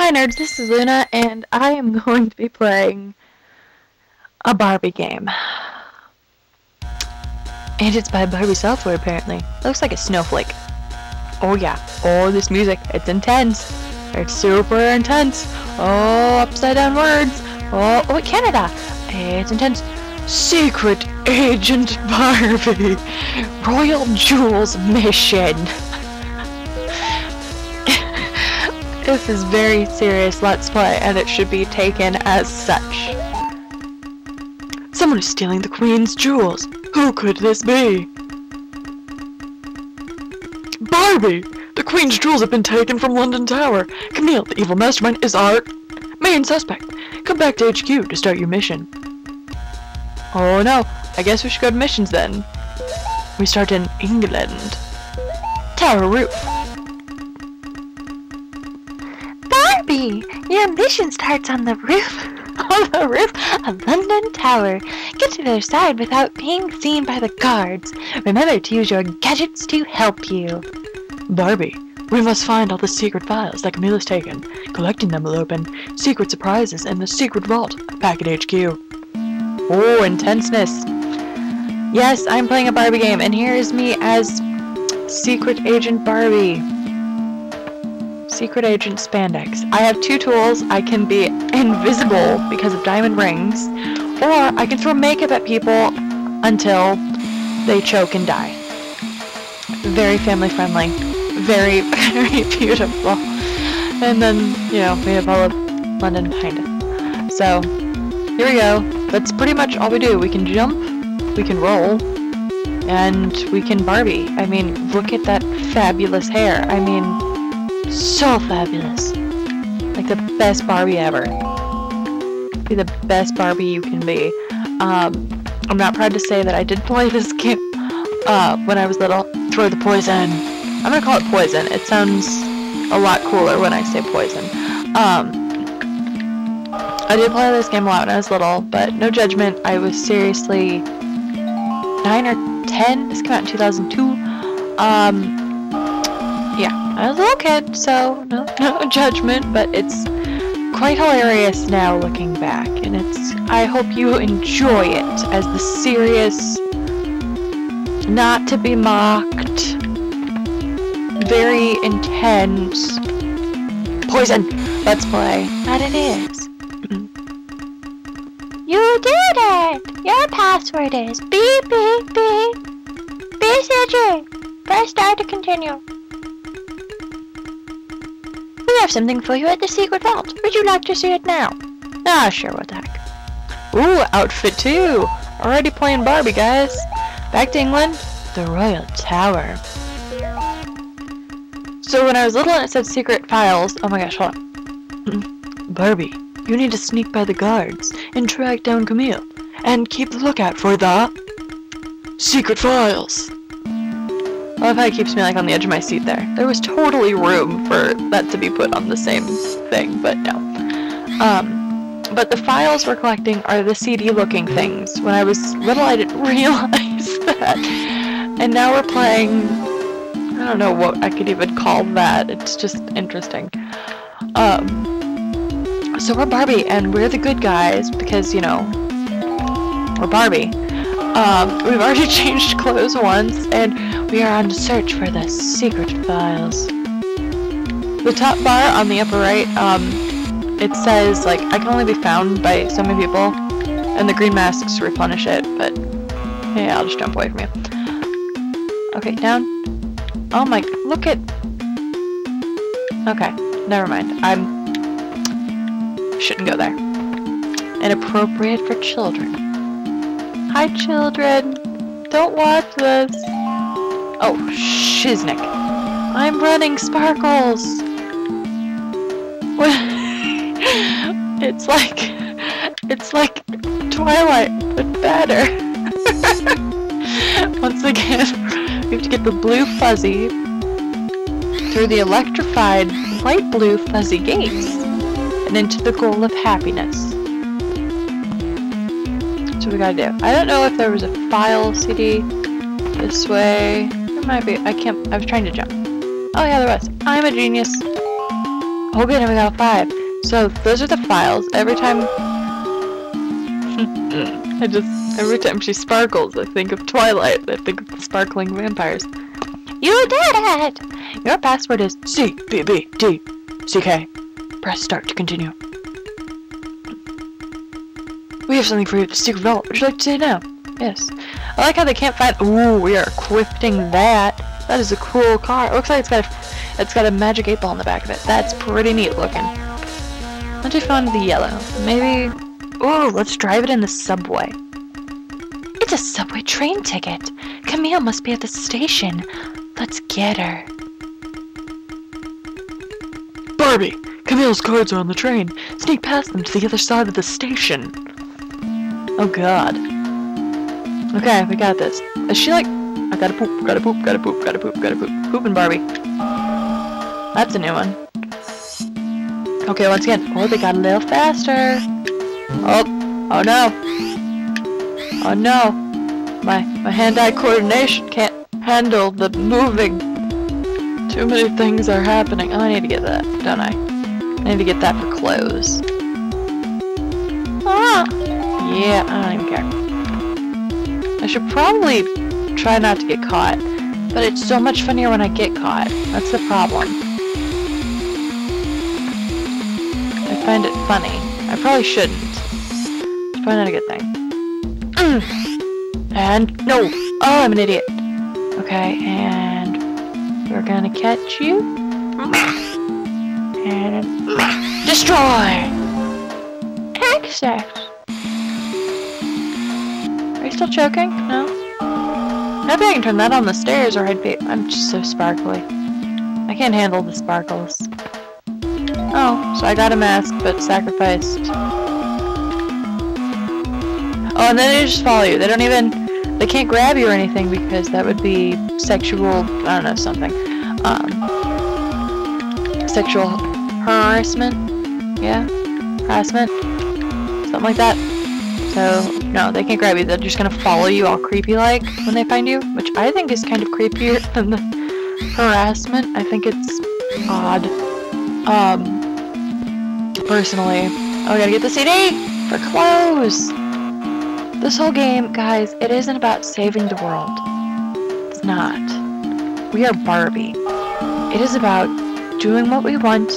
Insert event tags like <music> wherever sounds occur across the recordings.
Hi nerds, this is Luna, and I am <laughs> going to be playing a Barbie game. And it's by Barbie Software, apparently. Looks like a snowflake. Oh yeah. Oh, this music. It's intense. It's super intense. Oh, upside down words. Oh, oh, Canada. It's intense. Secret Agent <laughs> Barbie. Royal Jewels Mission. <laughs> this is very serious Let's Play, and it should be taken as such. Someone is stealing the Queen's jewels. Who could this be? Barbie! The Queen's jewels have been taken from London Tower. Camille, the evil mastermind, is our main suspect. Come back to HQ to start your mission. Oh no, I guess we should go to missions then. We start in England. Tower roof. Barbie, your mission starts on the roof. <laughs> On the roof of London Tower. Get to the other side without being seen by the guards. Remember to use your gadgets to help you. Barbie, we must find all the secret files that Camille has taken. Collecting them will open secret surprises in the secret vault at HQ. Oh, intenseness. Yes, I'm playing a Barbie game, and here is me as Secret Agent Barbie. Secret Agent Spandex. I have two tools. I can be invisible because of diamond rings, or I can throw makeup at people until they choke and die. Very family friendly. Very, <laughs> very beautiful. And then, you know, we have all of London behind us. So, here we go. That's pretty much all we do. We can jump, we can roll, and we can Barbie. I mean, look at that fabulous hair. I mean, so fabulous. Like the best Barbie ever. Be the best Barbie you can be. Um, I'm not proud to say that I did play this game uh, when I was little. Throw the poison. I'm gonna call it poison. It sounds a lot cooler when I say poison. Um, I did play this game a lot when I was little, but no judgment. I was seriously 9 or 10. This came out in 2002. Um, a little kid, so no, no <laughs> judgment, but it's quite hilarious now looking back, and it's, I hope you enjoy it as the serious, not to be mocked, very intense, poison, let's play, that it is. You did it! Your password is beep beep beep. BCG. Press start to continue. Have something for you at the secret vault. Would you like to see it now? Ah, sure, what the heck. Ooh, outfit two! Already playing Barbie, guys. Back to England, the Royal Tower. So when I was little and it said secret files, oh my gosh, hold on. <clears throat> Barbie, you need to sneak by the guards and track down Camille. And keep the lookout for the secret files. I love how it keeps me like on the edge of my seat there. There was totally room for that to be put on the same thing, but no. Um, but the files we're collecting are the CD looking things. When I was little I didn't <laughs> realize that. And now we're playing, I don't know what I could even call that. It's just interesting. Um, so we're Barbie and we're the good guys because, you know, we're Barbie. Um, we've already <laughs> changed clothes once, and we are on the search for the secret files. The top bar on the upper right, um, it says, like, I can only be found by so many people, and the green masks replenish it, but, yeah, I'll just jump away from you. Okay, down. Oh my, look at... Okay, never mind. I'm... Shouldn't go there. Inappropriate for children. Hi, children. Don't watch this. Oh, shiznick. I'm running Sparkles. <laughs> it's like, it's like Twilight, but better. <laughs> Once again, we have to get the blue fuzzy through the electrified light blue fuzzy gates and into the goal of happiness. That's what we gotta do. I don't know if there was a file CD this way. There might be. I can't. I was trying to jump. Oh yeah, there was. I'm a genius. Okay, now we got a five. So those are the files. Every time <laughs> I just every time she sparkles, I think of Twilight. I think of the sparkling vampires. You did it! Your password is C B B D C K. Press start to continue. We have something for you the secret vault. Would you like to see oh, now? Yes. I like how they can't find. Ooh, we are equipping that. That is a cool car. It looks like it's got a, it's got a magic eight ball in the back of it. That's pretty neat looking. Too fond of the yellow. Maybe. Ooh, let's drive it in the subway. It's a subway train ticket. Camille must be at the station. Let's get her. Barbie, Camille's cards are on the train. Sneak past them to the other side of the station. Oh God. Okay, we got this. Is she like? I gotta poop, gotta poop, gotta poop, gotta poop, gotta poop. Pooping Barbie. That's a new one. Okay, once again. Oh, they got a little faster. Oh, oh no. Oh no. My my hand-eye coordination can't handle the moving. Too many things are happening. Oh, I need to get that, don't I? I need to get that for clothes. Ah! Yeah, I don't even care. I should probably try not to get caught, but it's so much funnier when I get caught. That's the problem. I find it funny. I probably shouldn't. It's probably not a good thing. Mm. And no! Oh, I'm an idiot. Okay, and we're gonna catch you. And destroy! Access! Still choking? No? Maybe I can turn that on the stairs or I'd be- I'm just so sparkly. I can't handle the sparkles. Oh, so I got a mask, but sacrificed. Oh, and then they just follow you. They don't even- they can't grab you or anything because that would be sexual- I don't know, something. Um, sexual harassment? Yeah? Harassment? Something like that. So, no, they can't grab you. They're just gonna follow you all creepy-like when they find you, which I think is kind of creepier <laughs> than the harassment. I think it's odd. Um, personally. Oh, I gotta get the CD for clothes! This whole game, guys, it isn't about saving the world. It's not. We are Barbie. It is about doing what we want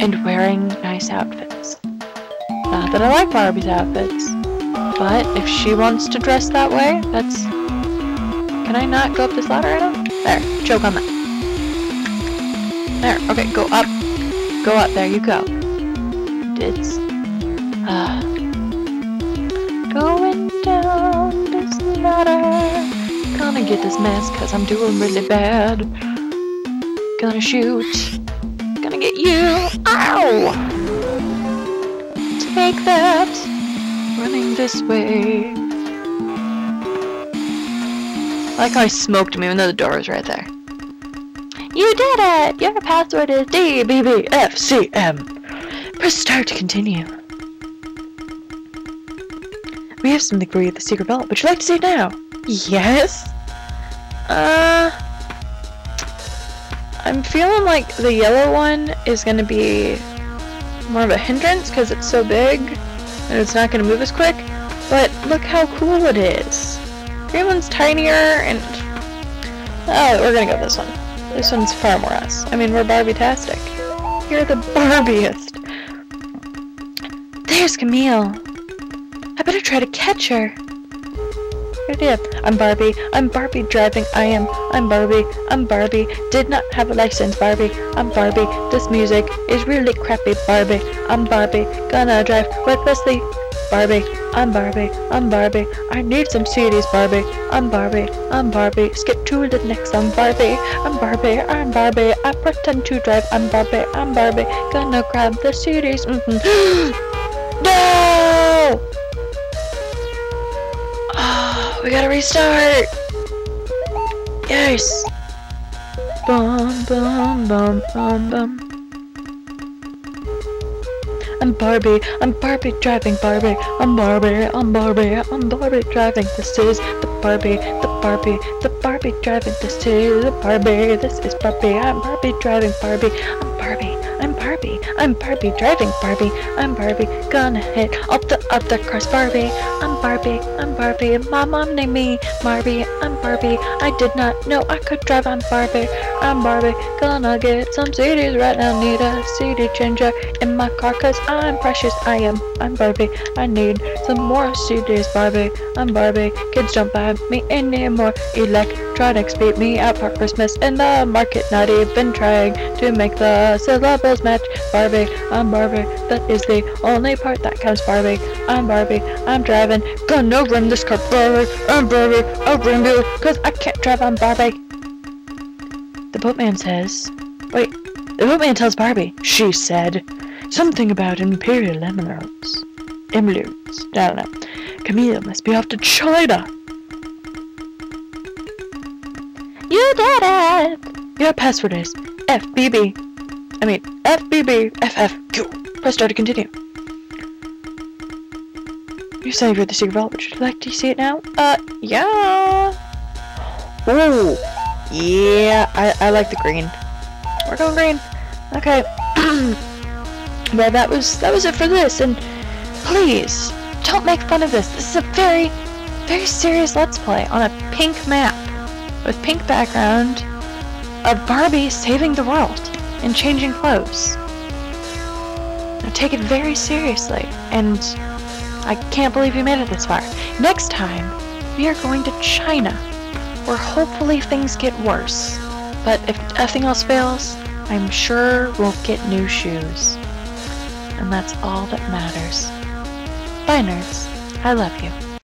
and wearing nice outfits. Not that I like Barbie's outfits, but if she wants to dress that way, that's... Can I not go up this ladder all? There, choke on that. There, okay, go up. Go up, there you go. It's... Uh, going down this ladder. Gonna get this mess cause I'm doing really bad. Gonna shoot. Gonna get you. Ow! Take that. Running this way. I like he smoked me even though the door was right there. You did it! Your password is DBBFCM. Press start to continue. We have something you at the secret vault. Would you like to see it now? Yes? Uh... I'm feeling like the yellow one is gonna be more of a hindrance because it's so big and it's not gonna move as quick. But look how cool it is. Green one's tinier and... Oh, we're gonna go this one. This one's far more us. I mean, we're Barbie-tastic. You're the Barbiest. There's Camille. I better try to catch her. Good idea. I'm Barbie. I'm Barbie driving. I am. I'm Barbie. I'm Barbie. Did not have a license, Barbie. I'm Barbie. This music is really crappy, Barbie. I'm Barbie. Gonna drive recklessly. Barbie. I'm Barbie. I'm Barbie. I need some CDs, Barbie. I'm Barbie. I'm Barbie. Skip to the next song, Barbie. I'm Barbie. I'm Barbie. I pretend to drive. I'm Barbie. I'm Barbie. Gonna grab the CDs. Mm-hmm. no! We gotta restart. Yes. Bum bum bum bum bum. I'm Barbie, I'm Barbie driving Barbie, I'm Barbie, I'm Barbie, I'm Barbie driving. This is the Barbie, the Barbie, the Barbie driving. This is the Barbie, this is Barbie, I'm Barbie driving Barbie, I'm Barbie. I'm Barbie. I'm Barbie driving Barbie. I'm Barbie gonna hit up the other cross Barbie. I'm Barbie. I'm Barbie. My mom named me Barbie. I'm Barbie. I did not know I could drive. I'm Barbie. I'm Barbie. Gonna get some CDs right now. Need a CD changer in my car cause I'm precious. I am. I'm Barbie. I need some more CDs Barbie. I'm Barbie. Kids don't buy me anymore. Electronics beat me out for Christmas in the market. Not even trying to make the syllables Barbie, I'm Barbie. That is the only part that counts. Barbie, I'm Barbie. I'm driving. Gonna run this car. Barbie, I'm Barbie. I'll run you cause I can't drive. I'm Barbie. The boatman says, wait, the boatman tells Barbie, she said, something about imperial emeralds. Emeralds, I don't know. Camille must be off to China. You did it! Your password is FBB. I mean, FBBFFQ. Press start to continue. You say you're the secret vault. Would you like to see it now? Uh, yeah. Ooh. Yeah, I, I like the green. We're going green. Okay. <clears throat> well, that was that was it for this. And please don't make fun of this. This is a very, very serious Let's Play on a pink map with pink background of Barbie saving the world and changing clothes. Now take it very seriously, and I can't believe you made it this far. Next time, we are going to China, where hopefully things get worse. But if nothing else fails, I'm sure we'll get new shoes. And that's all that matters. Bye, nerds. I love you.